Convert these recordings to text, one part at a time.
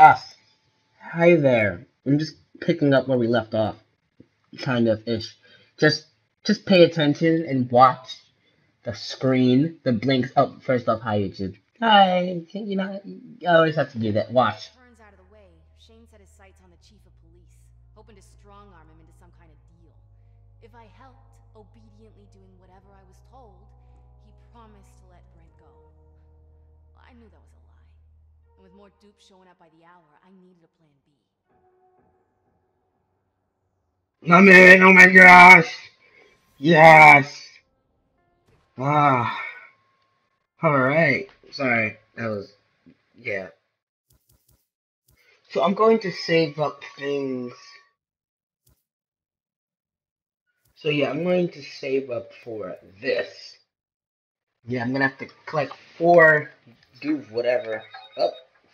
us. Hi there. I'm just picking up where we left off. Kind of ish. Just just pay attention and watch the screen the blinks oh, first off hi YouTube. Hi you know you always have to do that. Watch. Turns out of the way, Shane set his sights on the chief of police, hoping to strong arm him into some kind of deal. If I helped, obediently doing whatever I was told, he promised to let Brent go. I knew that was more dupes showing up by the hour, I needed a plan B. My man, oh my gosh! Yes! Ah. Alright. Sorry. That was. Yeah. So I'm going to save up things. So yeah, I'm going to save up for this. Yeah, I'm gonna have to collect four, do whatever. Oh,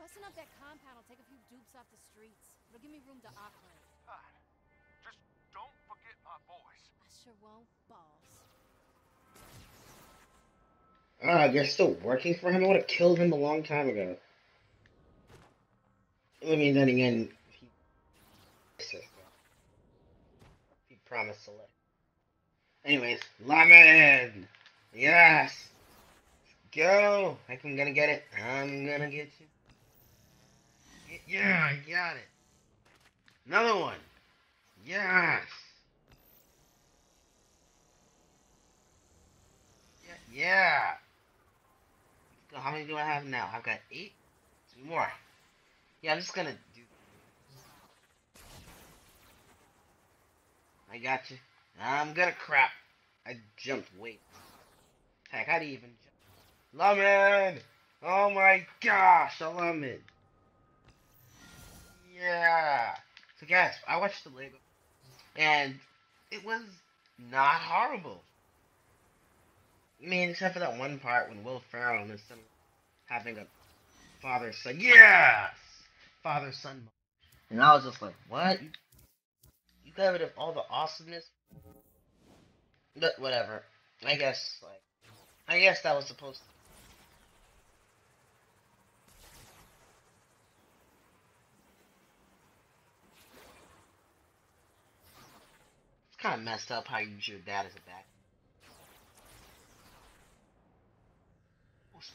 Busting up that compound will take a few dupes off the streets. It'll give me room to operate. Fine. Just don't forget my boys. I sure won't, boss. Ah, you're still working for him? I would have killed him a long time ago. I mean, then again, he promised to let. Anyways, lemon! Yes! Go! I'm gonna get it. I'm gonna get you. Yeah, I got it. Another one. Yes! Yeah! So how many do I have now? I've got eight? Two more. Yeah, I'm just gonna do. I got you. I'm gonna crap. I jumped way. Heck, how do you even jump? Lemon! Oh my gosh, a lemon! Yeah! So guys, I watched the Lego, and it was not horrible. I mean, except for that one part when Will Ferrell son having a father-son. Yes! Father-son. And I was just like, what? you got rid of all the awesomeness. But whatever. I guess like I guess that was supposed to It's kinda messed up how you use your dad as a back.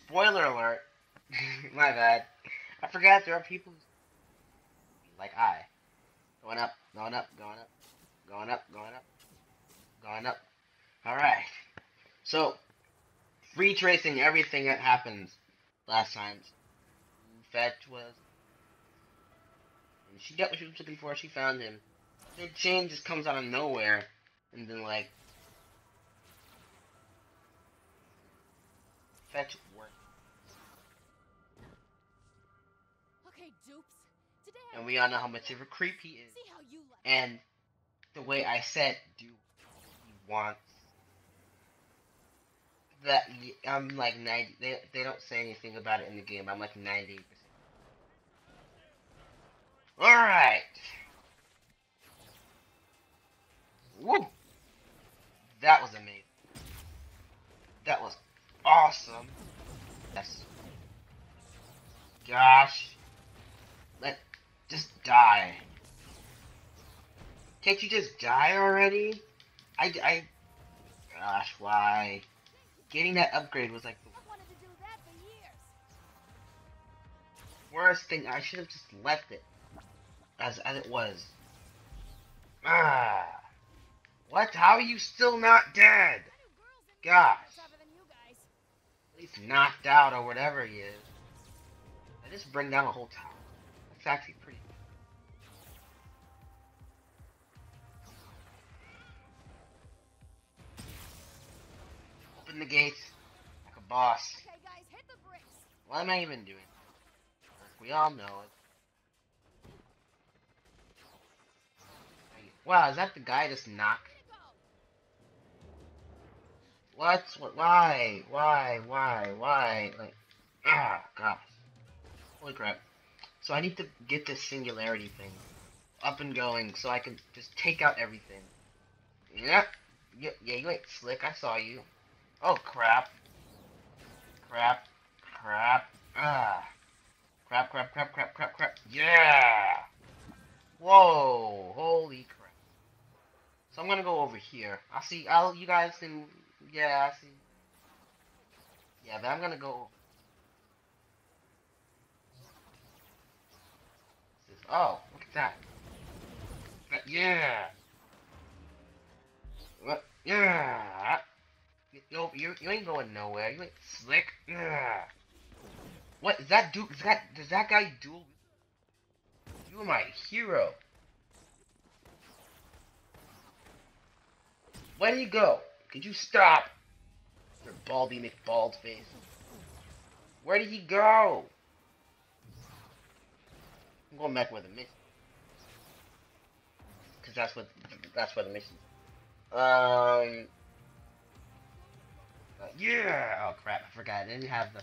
spoiler alert. My bad. I forgot there are people like I. Going up, going up, going up, going up, going up, going up. Alright. So, retracing everything that happened last time. Fetch was... She got what she was looking for, she found him. The chain just comes out of nowhere, and then like... Fetch work. Okay, dupes. Today And we all know how much of a creep he is. And the way I said, do he wants that I'm like 90 they, they don't say anything about it in the game. I'm like 90 Alright. Woo! That was amazing. That was awesome. Yes. Gosh. Let just die. Can't you just die already? I, I, gosh, why? Getting that upgrade was like the worst thing. I should have just left it as as it was. Ah, what? How are you still not dead? Gosh, at least knocked out or whatever he is. I just bring down a whole tower. That's actually pretty. open the gates like a boss. Okay, guys, hit the bricks. What am I even doing? Like, we all know it. Wow, is that the guy just knocked? What? What? Why? Why? Why? Why? Like, ah, God. Holy crap. So I need to get this singularity thing up and going so I can just take out everything. Yeah. Yeah, yeah you ain't slick. I saw you. Oh, crap. Crap. Crap. Ah. Crap, crap, crap, crap, crap, crap. Yeah! Whoa! Holy crap. So I'm gonna go over here. I'll see, I'll, you guys can, yeah, I see. Yeah, but I'm gonna go. Oh, look at that. Yeah! What? Yeah! You, you, you ain't going nowhere. You ain't slick. Yeah! What is that dude? Is that does that guy duel? You are my hero. Where did he go? Could you stop? Your baldy McBald face. Where did he go? I'm going back where the mission. Cause that's what that's where the mission. Um. Uh, yeah. Oh crap! I forgot. I didn't have the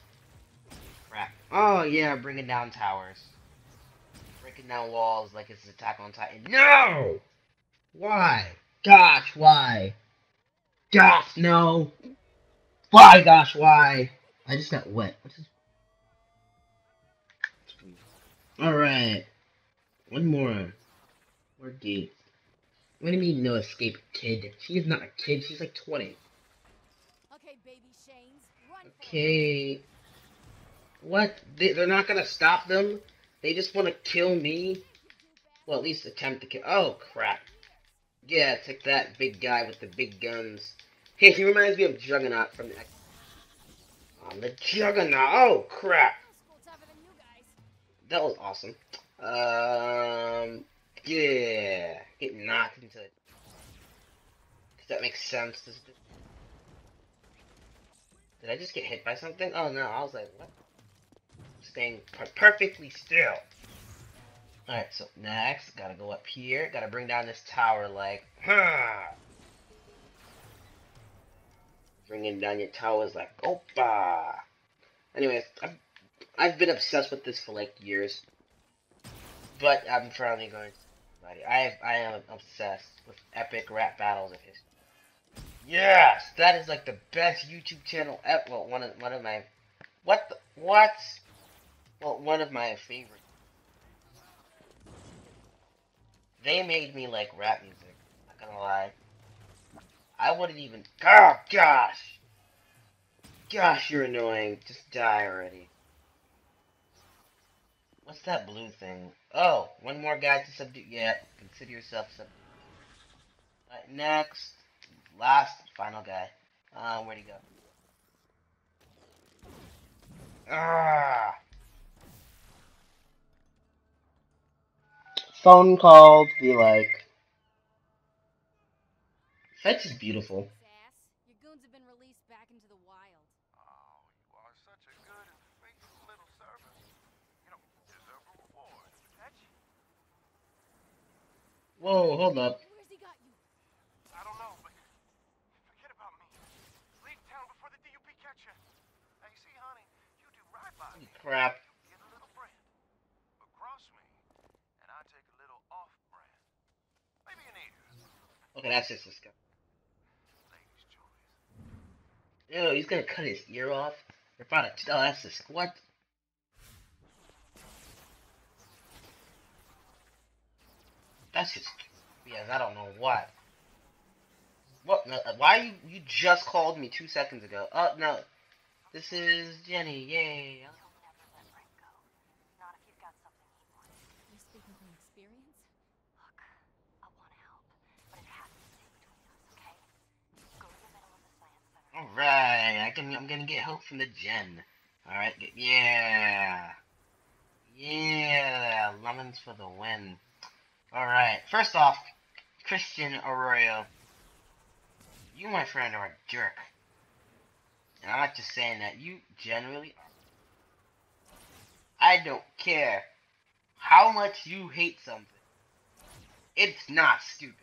crap. Oh yeah, bringing down towers. Breaking down walls like it's Attack on Titan. No! Why? Gosh, why? Gosh, no! Why, gosh, why? I just got wet. Alright. One more. More gate. What do you mean no escape, kid? She is not a kid, she's like 20. Okay, baby Shanes, run Okay. What? They, they're not gonna stop them? They just want to kill me? Well, at least attempt to kill- Oh, crap. Yeah, take that big guy with the big guns. Hey, he reminds me of Juggernaut from the... Oh, the Juggernaut! Oh, crap! That was awesome. Um... Yeah! Get knocked into... It. Does that make sense? Did I just get hit by something? Oh no, I was like, what? staying per perfectly still. Alright, so next, gotta go up here. Gotta bring down this tower like, huh. Bringing down your towers like, opa. Anyways, I've, I've been obsessed with this for like years. But I'm finally going to I have, I am obsessed with epic rap battles of history. Yes, that is like the best YouTube channel ever. Well, one of one of my, what the, what? Well, one of my favorites. They made me like rap music. Not gonna lie. I wouldn't even. Oh gosh. Gosh, you're annoying. Just die already. What's that blue thing? Oh, one more guy to subdue. Yeah, consider yourself subdued. Alright, next. Last, final guy. Uh, where'd he go? Ah! phone call be like, Fetch is beautiful. Your goons have been released back into the wild. Oh, you are such a good and faithful little servant. You know, deserve a reward. Fetch? Whoa, hold up. Where's he got you? I don't know, but forget about me. Leave town before the DUP catch you. Now, you see, honey, you do right by me. Crap. You get a little Brent. But cross me, and I take a little off Brent. Maybe an ear. Okay, that's just disgusting. Ew, he's gonna cut his ear off. You're about to. Oh, that's just. What? That's just. Yes, I don't know what. What? No, uh, why you you just called me two seconds ago? Oh no, this is Jenny. Yay! You're speaking from experience? Look, I want to help, but it has to stay between us, okay? Go to the middle of the science center. All right, I can. I'm gonna get help from the Gen. All right. Yeah. Yeah. Lemons for the win. All right. First off, Cristian Arroyo. You, my friend, are a jerk. And I'm not just saying that. You generally. I don't care how much you hate something. It's not stupid.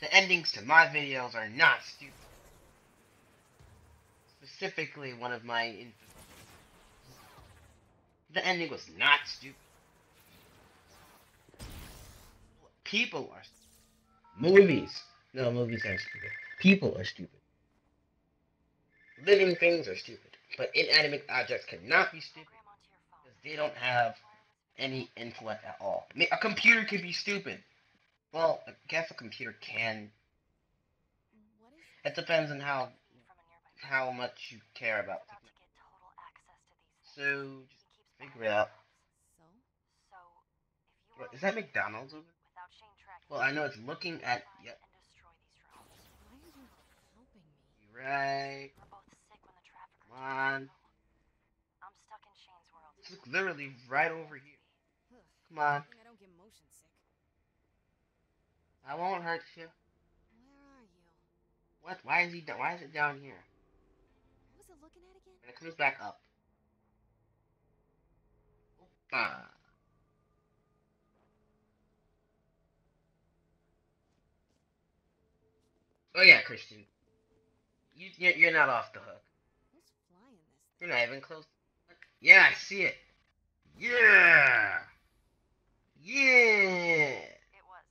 The endings to my videos are not stupid. Specifically, one of my. The ending was not stupid. People are stupid. Movies. No, movies aren't stupid. People are stupid. Living things are stupid. But inanimate objects cannot be stupid because they don't have any intellect at all. I mean, a computer can be stupid. Well, I guess a computer can. It depends on how how much you care about. about to get total access to these So things. just figure it out. so? So, if you What, is that McDonald's over? without Shane tracking Well, I know it's looking at. Yep, and destroy these drones. Why are you helping me? you're right. We're both sick when the traffickers Come on. I'm stuck in Shane's world. It's like literally right over here. Come on, I don't get motion sick. I won't hurt you. Where are you? What? Why is he? Why is it down here? What it looking at again? And it comes back up. Opa. Oh yeah, Cristian. You you're, you're not off the hook. Who's flying this? You're not even close. Yeah, I see it. Yeah. Yeah. It was.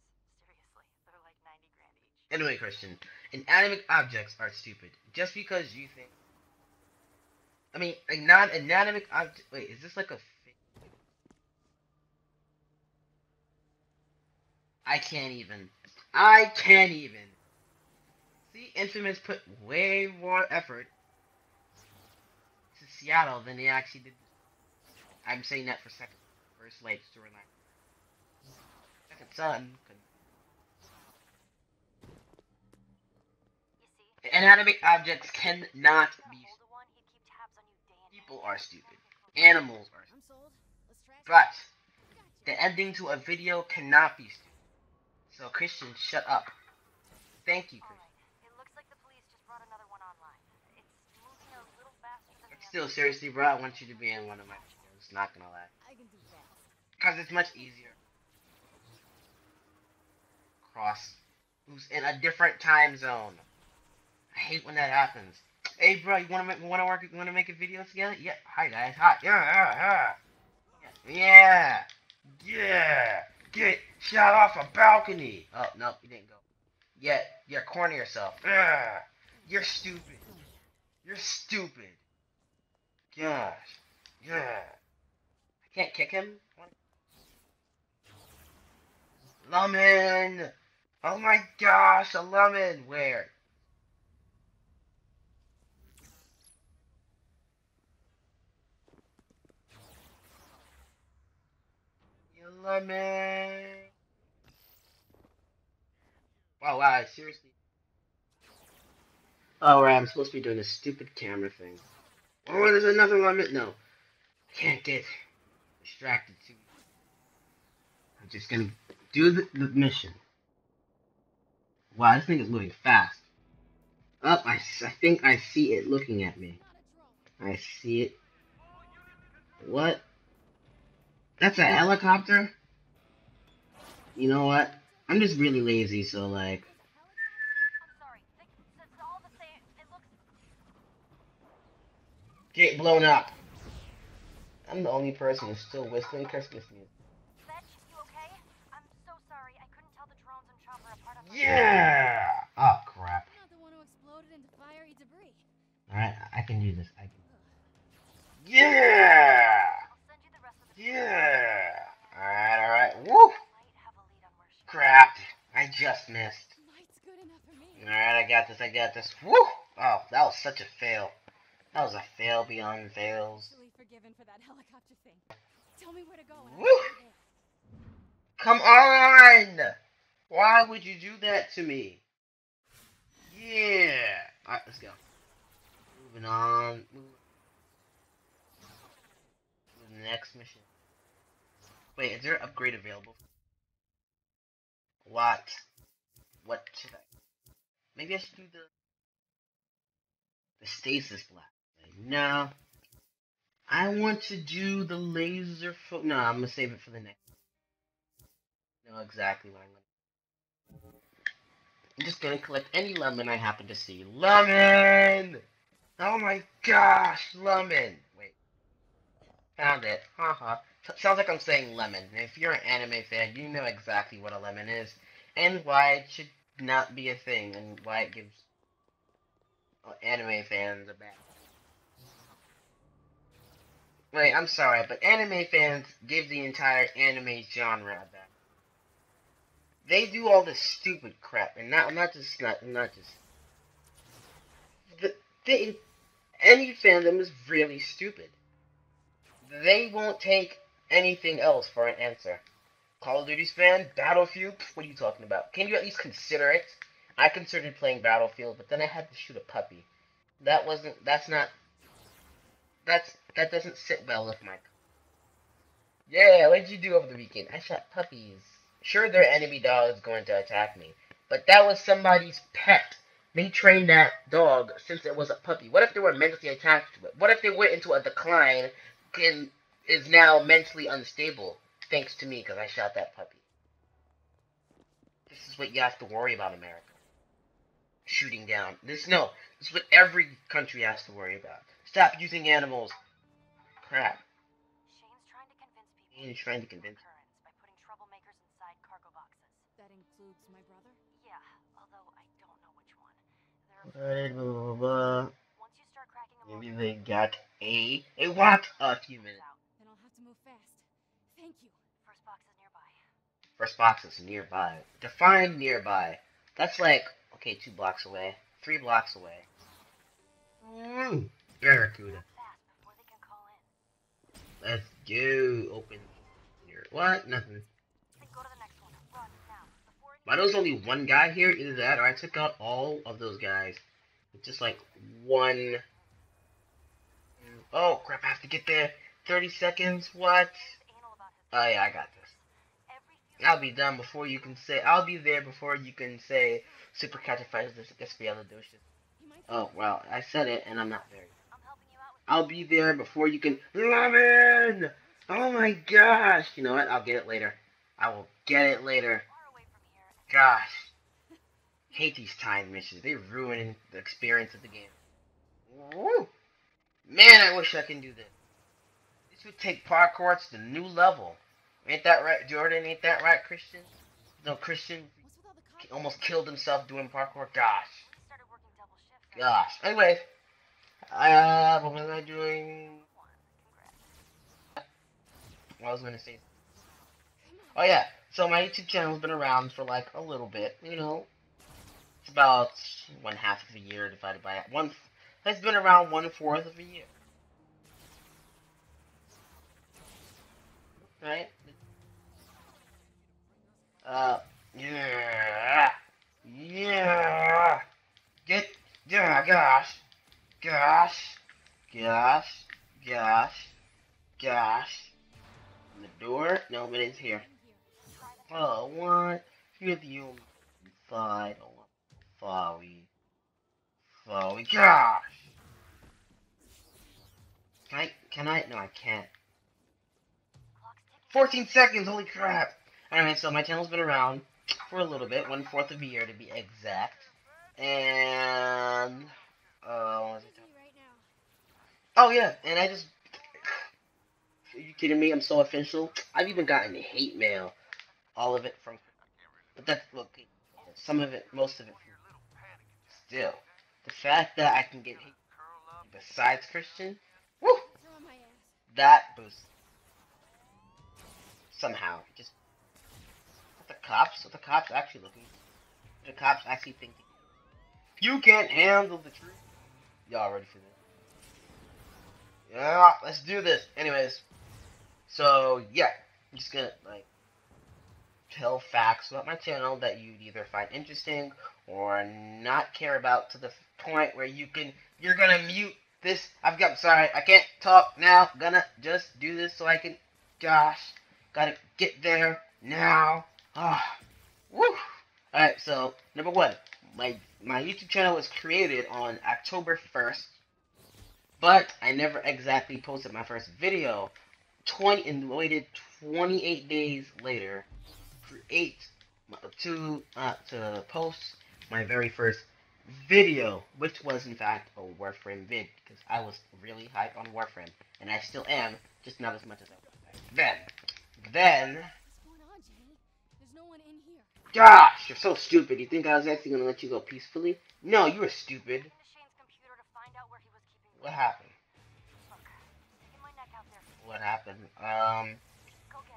Seriously. They're like 90 grand each. Anyway, Cristian, inanimate objects are stupid. Just because you think. I mean, a non-inanimate object. Wait, is this like a? I can't even. I can't even. See, Infamous put way more effort to Seattle than they actually did. I'm saying that for second, First Light storyline. Second son. could- You see? Inanimate objects cannot be. you hold one, he'd keep tabs on you day and People are stupid. Animals are. I'm sold. Let's trash it. But the ending to a video cannot be stupid. So Cristian, shut up. Thank you, Cristian. It looks like the police just brought another one online. It's moving a little faster than But the still, seriously, bro, I want you to be in one of my videos. Not gonna lie, I can do fast. cause it's much easier. Cross, who's in a different time zone. I hate when that happens. Hey, bro, you wanna make, wanna work, wanna make a video together? Yeah. Hi, guys. Hi. Yeah, yeah, yeah. Yeah. Yeah. Get shot off a balcony. Oh no, you didn't go. Yeah, you're corny yourself. Ugh. You're stupid. You're stupid. Gosh. Yeah. I can't kick him. Lemon. Oh my gosh, a lemon. Where? Lemon. Wow, wow, seriously. Oh, right, I'm supposed to be doing this stupid camera thing. Oh, there's another lemon. No. I can't get distracted too. I'm just gonna do the, the mission. Wow, this thing is moving fast. Oh, Up, I think I see it looking at me. I see it. What? That's a helicopter? You know what? I'm just really lazy, so like, get blown up. I'm the only person who's still whistling Christmas music. Yeah! Oh crap. Alright, I can do this. I can. Yeah! I'll send you the rest of the. Yeah! Alright, alright. Woo! Might have a lead on where she. Crap. I just missed. Light's good enough for me. Alright, I got this, I got this. Woo! Oh, that was such a fail. That was a fail beyond fails. Actually forgiven for that helicopter thing. Tell me where to go Woo! get you there. Come on! Why would you do that to me? Yeah! Alright, let's go. Moving on. The next mission. Wait, is there an upgrade available? What? What should I? Maybe I should do the the stasis blast. No. I want to do the laser fo- No, I'm gonna save it for the next. Know exactly what I'm gonna. I'm just gonna collect any lemon I happen to see. Lemon! Oh my gosh, lemon! Wait. Found it. Haha. T- sounds like I'm saying lemon. If you're an anime fan, you know exactly what a lemon is. And why it should not be a thing. And why it gives anime fans a bad. Wait, I'm sorry, but anime fans give the entire anime genre a bad. They do all this stupid crap, and not not just not not just. The, they, any fandom is really stupid. They won't take anything else for an answer. Call of Duty's fan, Battlefield. What are you talking about? Can you at least consider it? I considered playing Battlefield, but then I had to shoot a puppy. That wasn't. That's not. That's that doesn't sit well with my. Yeah, what did you do over the weekend? I shot puppies. Sure, their enemy dog is going to attack me, but that was somebody's pet. They trained that dog since it was a puppy. What if they were mentally attached to it? What if they went into a decline and is now mentally unstable thanks to me because I shot that puppy? This is what you have to worry about, America. Shooting down. This no. This is what every country has to worry about. Stop using animals. Crap. Shane's trying to convince people Shane's trying to convince- occurrence by putting troublemakers inside cargo boxes. That includes my brother? Yeah, although I don't know which one. There are once you start cracking Maybe they got a a what? A few minutes. out. Then I'll have to move fast. Thank you. First box is nearby. First box is nearby. Define nearby. That's like okay, two blocks away, three blocks away. Mm, Barracuda. Fast before they can call in. Let's go. Open here. What? Nothing. Then go to the next one. Run now. Before it Why there's only one guy here? Either that or I took out all of those guys. With just like one. Oh crap! I have to get there. Thirty seconds. What? anal about his Oh yeah, I got this. I'll be done before you can say. I'll be there before you can say super Supercalifragilisticexpialidocious. Oh well, I said it and I'm not there. I'll be there before you can. Lemon! Oh my gosh! You know what? I'll get it later. I will get it later. Gosh. Hate these time missions. They ruin the experience of the game. Woo! Man, I wish I can do this. This would take parkour to the new level. Ain't that right, Jordan? Ain't that right, Cristian? No, Cristian almost killed himself doing parkour. Gosh. Gosh. Anyways. Uh, what was I doing? What I was gonna say. Oh yeah. So my YouTube channel's been around for like a little bit. You know, it's about one half of a year divided by one. It's been around one fourth of a year. Right. Uh. Yeah. Yeah. Get. Yeah. Gosh. Gosh. Gosh. Gosh. Gosh. The door? No, but it's here. Oh, what? You're the only side. Oh, sorry. Sorry. Gosh! Can I? Can I? No, I can't. 14 seconds! Holy crap! Alright, so my channel's been around for a little bit, one fourth of a year to be exact. And. Uh, what was I Excuse me. Oh yeah, and I just. Are you kidding me? I'm so official. I've even gotten hate mail, all of it from. But that's look, some of it, most of it. Your little panic. Still, the fact that I can get hate besides Cristian, woo, They're on my ass. that boosts. Somehow, just. Cops? The cops actually looking? The cops actually thinking. You can't handle the truth. Y'all ready for this? Yeah, let's do this. Anyways, so yeah, I'm just gonna like tell facts about my channel that you'd either find interesting or not care about to the point where you can you're gonna mute this. I've got sorry, I can't talk now. Gonna just do this so I can. Gosh, gotta get there now. Ah, woo. All right, so number one, my my YouTube channel was created on October first, but I never exactly posted my first video. Twenty and waited twenty eight days later, create to uh, to post my very first video, which was in fact a Warframe vid, because I was really hyped on Warframe, and I still am, just not as much as I was then. Then, What's going on, Jenny? There's no one in here. Gosh, you're so stupid. You think I was actually gonna let you go peacefully? No, you were stupid. Into Shane's computer to find out where he was keeping What happened? Look, sticking my neck out there. What happened? Um, Go get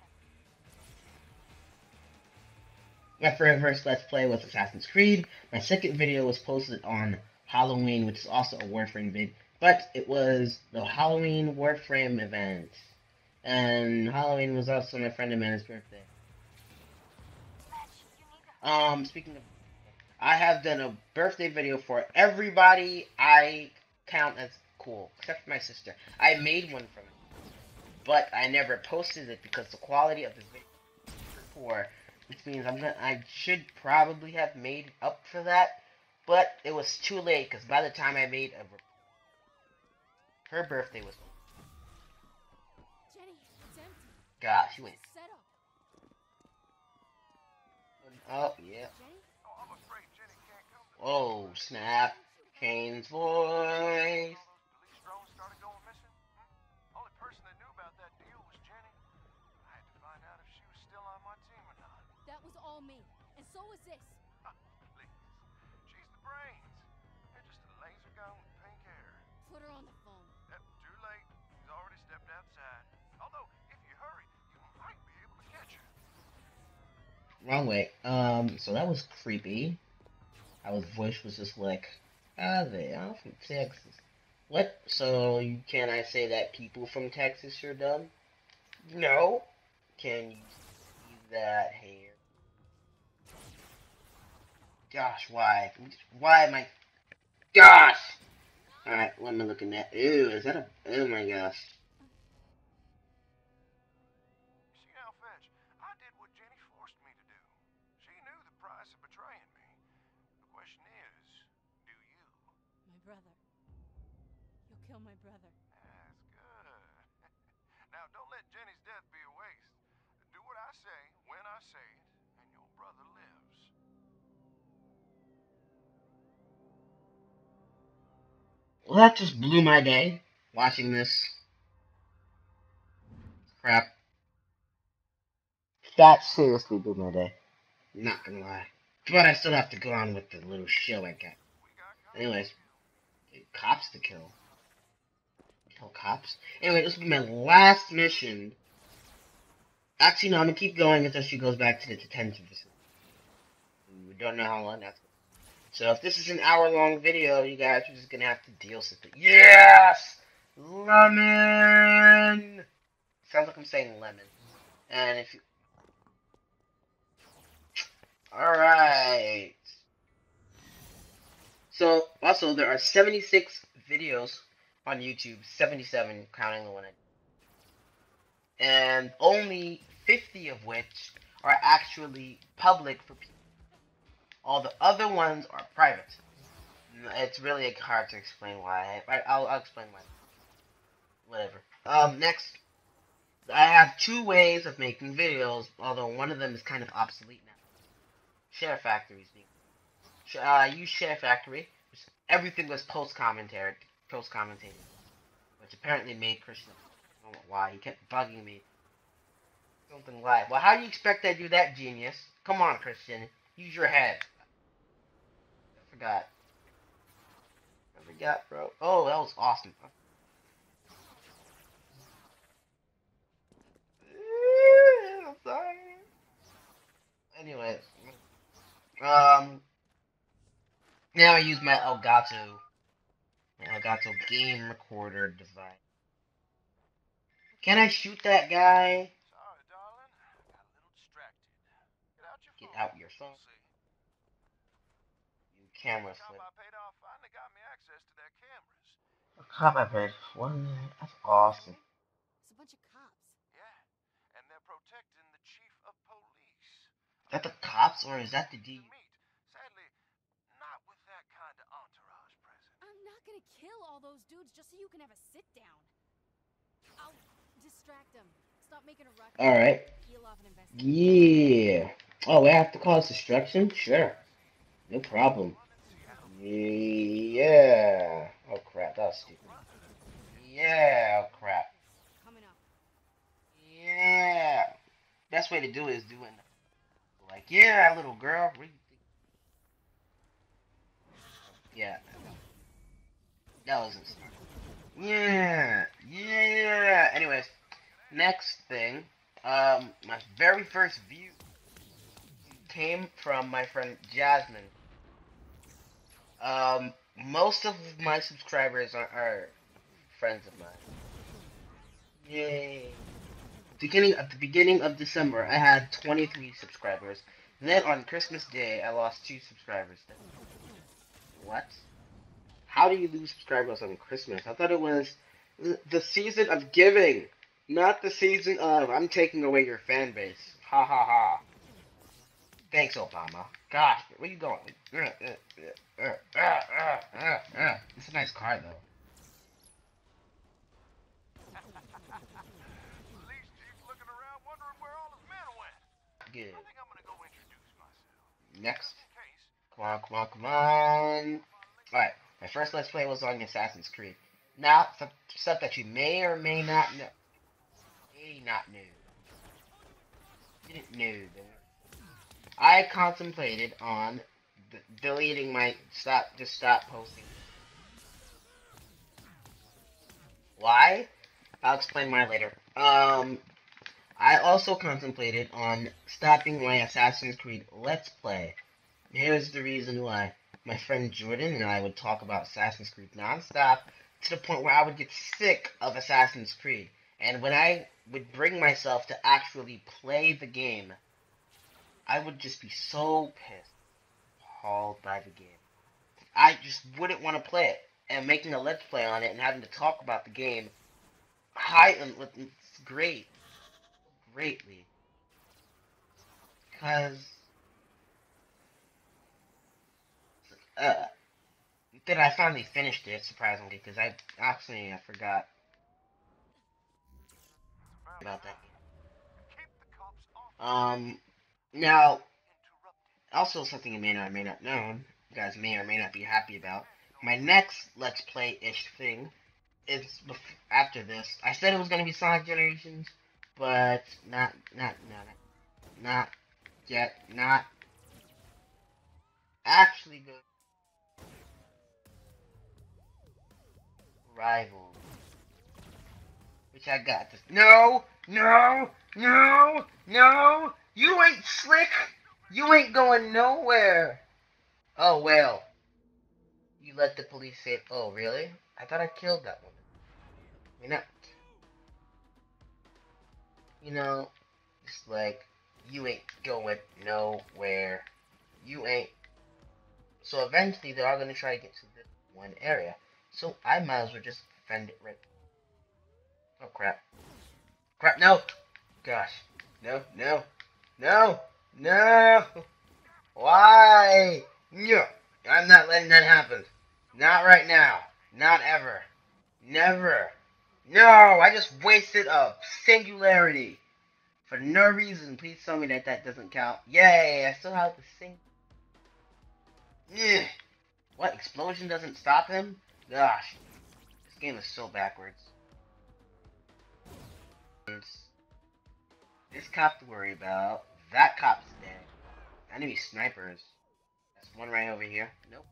him. my very first Let's Play was Assassin's Creed. My second video was posted on Halloween, which is also a Warframe vid, but it was the Halloween Warframe event. And Halloween was also my friend Amanda's birthday. Um, speaking of, I have done a birthday video for everybody I count as cool, except for my sister. I made one from it, but I never posted it because the quality of the video is poor, which means I'm gonna, I should probably have made up for that, but it was too late because by the time I made a, her birthday was, Jenny, gosh, she went, Set up. Oh yeah? Oh, snap, Kane's voice. That was all me. And so was this. Wrong way. Um, so that was creepy. Our voice was just like, ah, they are from Texas. What? So you can I say that people from Texas are dumb? No. Can you see that hair? Gosh, why? Why am I? Gosh. All right, what am I looking at? Ew, is that a? Oh my gosh. Well, that just blew my day. Watching this crap. That seriously blew my day. Not gonna lie. But I still have to go on with the little show I got. Anyways, cops to kill. Kill cops. Anyway, this will be my last mission. Actually, no, I'm gonna keep going until she goes back to the detention facility. We don't know how long that's. So if this is an hour-long video, you guys are just gonna have to deal with it. Yes, lemon. Sounds like I'm saying lemon. And if you. Alright. So, also, there are 76 videos on YouTube, 77 counting the one I And only 50 of which are actually public for people. All the other ones are private. It's really hard to explain why. I, I'll, I'll explain why. Whatever. Um, next, I have two ways of making videos, although one of them is kind of obsolete now. Share Factory's being. Uh, use Share Factory. Everything was post commentary, post commentated, which apparently made Cristian. I don't know why he kept bugging me. Something like, well, how do you expect I do that, genius? Come on, Cristian, use your head. I forgot. I forgot, bro. Oh, that was awesome. I'm sorry. Anyway, um, now I use my Elgato, my Elgato game recorder device. Can I shoot that guy? Sorry, darling. Got a little distracted. Get out your Get out your phone. See, You camera the cop slip. I paid off finally got me access to their cameras. A cop I paid. One. That's awesome. It's a bunch of cops. Yeah, and they're protecting the chief of police. Is that the cops or is that the D? Sadly, not with that kind of entourage present. I'm not gonna kill all those dudes just so you can have a sit down. I'll distract them. Stop making a ruckus. Alright. Peel off an investigation. Yeah. Oh, we have to cause destruction? Sure. No problem. Yeah. Oh crap, that's stupid. Yeah, oh crap. Yeah. Best way to do it is doing like, yeah, little girl. Yeah. That wasn't smart. Yeah. Yeah. Anyways, next thing. Um, my very first view came from my friend Jasmine. Um, most of my subscribers are, are friends of mine. Yay. Beginning at the beginning of December, I had 23 subscribers. And then on Christmas Day, I lost two subscribers. What? How do you lose subscribers on Christmas? I thought it was the, season of giving, not the season of I'm taking away your fan base. Ha ha ha. Thanks, Obama. Gosh, where you going? Uh, uh, uh, it's a nice car, though. Police chief looking around wondering where all his men went. Good. I think I'm gonna go introduce myself. Next. Come on, come on, come on. Alright, my first Let's Play was on Assassin's Creed. Now, some stuff that you may or may not know. May not know. Didn't know that. I contemplated on deleting my stop, just stop posting. Why? I'll explain why later. Um, I also contemplated on stopping my Assassin's Creed Let's Play. Here's the reason why. My friend Jordan and I would talk about Assassin's Creed nonstop to the point where I would get sick of Assassin's Creed. And when I would bring myself to actually play the game, I would just be so pissed, appalled by the game. I just wouldn't want to play it. And making a let's play on it and having to talk about the game, hi, it's great, greatly, because uh, then I finally finished it surprisingly because I actually I forgot about that. Um, now. Also something you may or may not know, you guys may or may not be happy about. My next Let's Play-ish thing is after this. I said it was gonna be Sonic Generations, but not not not not yet. Not actually good. Rival. Which I got this. No, no, no, no. You ain't slick. You ain't going nowhere. Oh well. You let the police say. Oh really? I thought I killed that woman. You know. You know, it's like you ain't going nowhere. You ain't. So eventually they are all gonna try to get to this one area. So I might as well just defend it right. Oh crap. Crap, no! Gosh. No, no, no, no! Why? No! I'm not letting that happen. Not right now. Not ever. Never. No! I just wasted a singularity. For no reason. Please tell me that that doesn't count. Yay! I still have the sing. What? Explosion doesn't stop him? Gosh. This game is so backwards. This cop to worry about. That cop's dead. Enemy snipers. That's one right over here. Nope.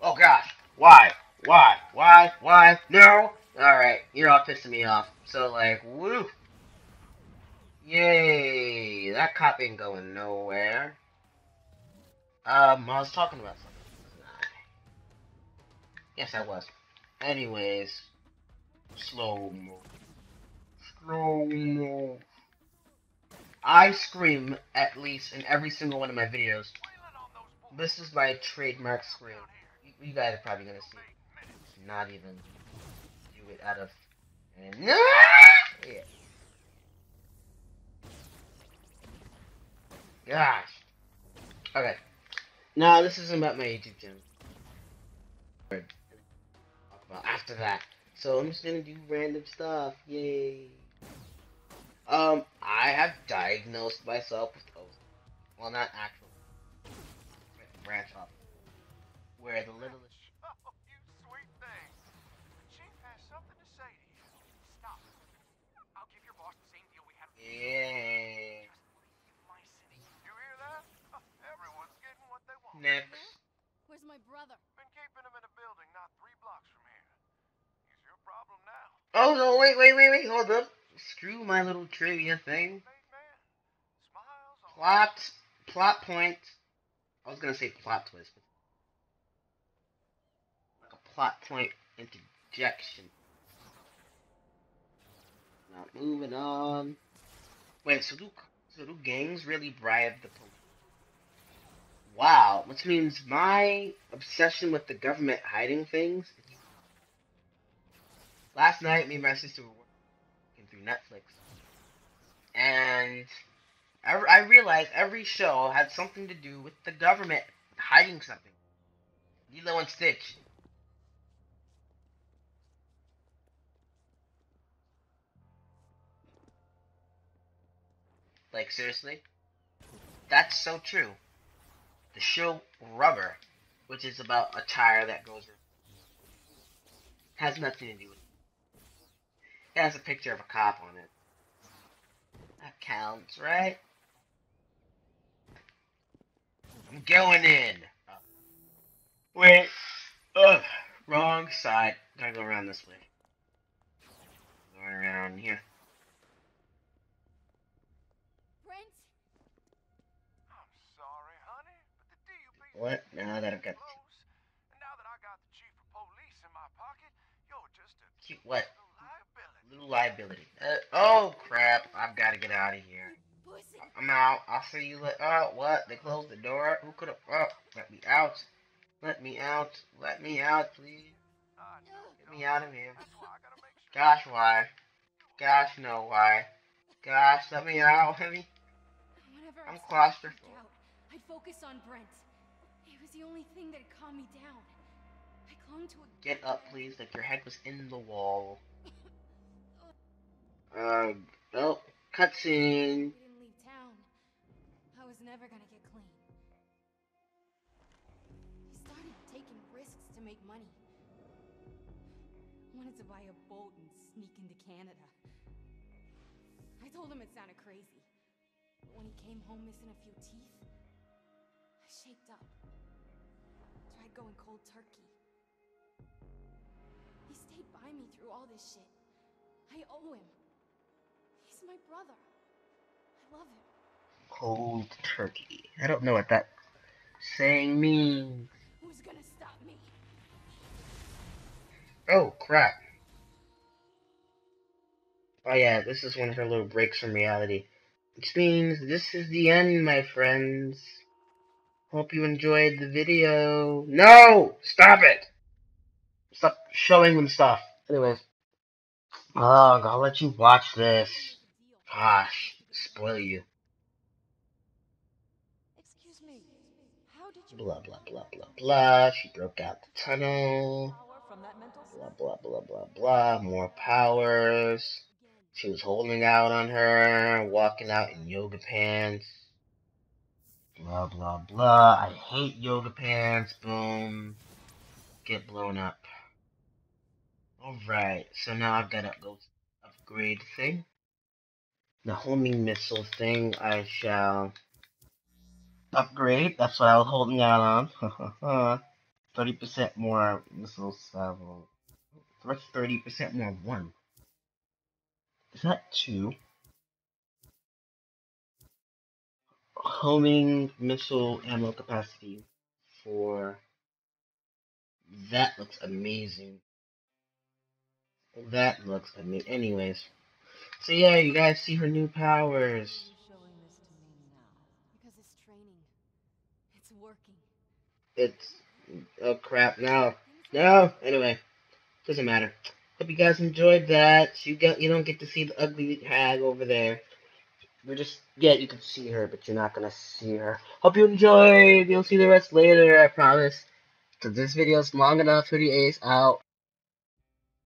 Oh gosh. Why? Why? Why? Why? No! Alright, you're all pissing me off. So like, woo! Yay! That cop ain't going nowhere. Um, I was talking about something. Yes, I was. Anyways, slow mo. Slow mo. I scream at least in every single one of my videos. This is my trademark scream. You, guys are probably gonna see. It. Not even do it out of. And. Yeah. Gosh. Okay. Now this isn't about my YouTube channel. After that. So I'm just gonna do random stuff. Yay. Um, I have diagnosed myself with OCD. Well, not actual. branch off, where the little Oh, you sweet thing. The chief has something to say to you. Stop. I'll give your boss the same deal we had with yeah Just my city. You hear that? Everyone's getting what they want. next. Where's my brother? Been keeping him in a building not three blocks from here. He's your problem now. Oh no! Wait, wait, wait, wait! Hold up! Screw my little trivia thing. Plot, plot point. I was gonna say plot twist, but like a plot point interjection. Now moving on. Wait, so do so do gangs really bribe the police? Wow, which means my obsession with the government hiding things. Last night, me and my sister were Netflix, and I, realized every show had something to do with the government hiding something. Lilo and Stitch. Like seriously? That's so true. The show Rubber, which is about a tire that goes has nothing to do with it. It has a picture of a cop on it. That counts, right? I'm going in. Wait. Ugh. Wrong side. Gotta go around this way. Going around here. Brent? I'm sorry, honey, but the DUP What? Now that I've got now that I got the chief of police in my pocket, you're just a what? Liability. Uh, oh crap! I've got to get out of here. I'm out. I'll see you later. Oh, what? They closed the door. Who could have? Oh, let me out. Let me out. Let me out, please. Get me out of here. That's why I gotta make sure. Gosh, why? Gosh, no, why? Gosh, let me out. Whenever I'm I started to freak claustrophobic. I'd focus on Brent. It was the only thing that calmed me down. I clung to a Get up, please. Like your head was in the wall. Uh, oh, cutscene. Didn't leave town. I was never gonna get clean. He started taking risks to make money. Wanted to buy a boat and sneak into Canada. I told him it sounded crazy. But when he came home missing a few teeth, I shaped up. Tried going cold turkey. He stayed by me through all this shit. I owe him. He's my brother. I love him. Cold turkey. I don't know what that saying means. Who's gonna stop me? Oh, crap. Oh yeah, this is one of her little breaks from reality. Which means this is the end, my friends. Hope you enjoyed the video. No! Stop it! Stop showing them stuff. Anyways. Ugh, I'll let you watch this. Gosh, spoil you. Excuse me. How did you Blah, blah, blah, blah, blah. She broke out the tunnel. power from that mental Blah, blah, blah, blah, blah. More powers. She was holding out on her, walking out in yoga pants. Blah, blah, blah. I hate yoga pants. Boom. Get blown up. Alright, so now I've got to go upgrade thing. The homing missile thing I shall upgrade. That's what I was holding out on. 30% more missile salvo. What's 30% more? One. Is that two? Homing missile ammo capacity for that looks amazing. That looks amazing. Anyways, so yeah, you guys see her new powers. showing this to me now? Because it's training. It's working. It's oh crap no No, anyway, doesn't matter. Hope you guys enjoyed that. You got you don't get to see the ugly hag over there. We're just yeah, you can see her, but you're not gonna see her. Hope you enjoyed. You'll see the rest later, I promise. Cause this video is long enough. Hoodie Ace out.